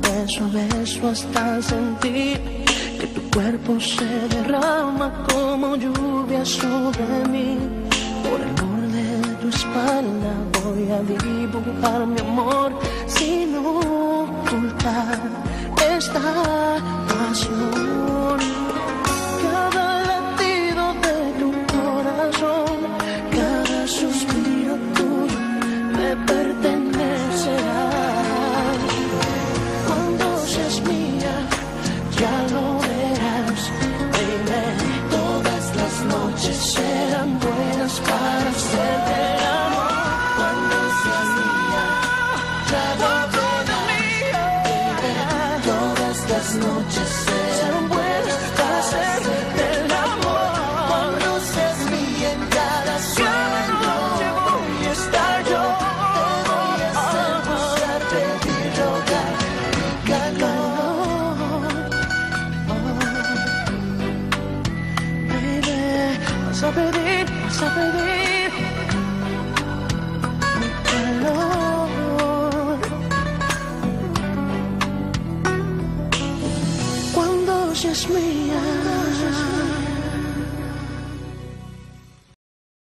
beso a beso hasta sentir que tu cuerpo se derrama como lluvia sobre mí. Por el borde de tu espalda voy a dibujar mi amor noches serán buenas para hacerte el amor. Cuando seas mía, lo verás, baby. Todas las noches vas a pedir, vas a pedir mi calor. Cuando seas mía,